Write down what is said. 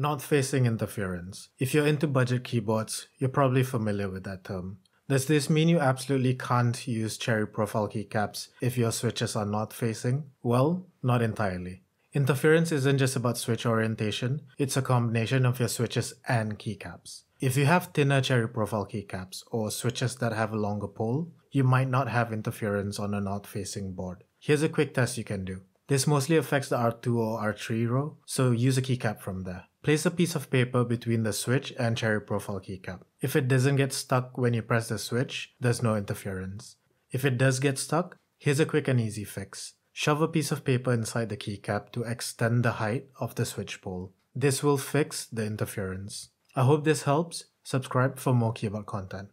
North-facing interference. If you're into budget keyboards, you're probably familiar with that term. Does this mean you absolutely can't use cherry profile keycaps if your switches are north-facing? Well, not entirely. Interference isn't just about switch orientation, it's a combination of your switches and keycaps. If you have thinner cherry profile keycaps or switches that have a longer pole, you might not have interference on a north-facing board. Here's a quick test you can do. This mostly affects the R2 or R3 row, so use a keycap from there. Place a piece of paper between the switch and cherry profile keycap. If it doesn't get stuck when you press the switch, there's no interference. If it does get stuck, here's a quick and easy fix. Shove a piece of paper inside the keycap to extend the height of the switch pole. This will fix the interference. I hope this helps. Subscribe for more keyboard content.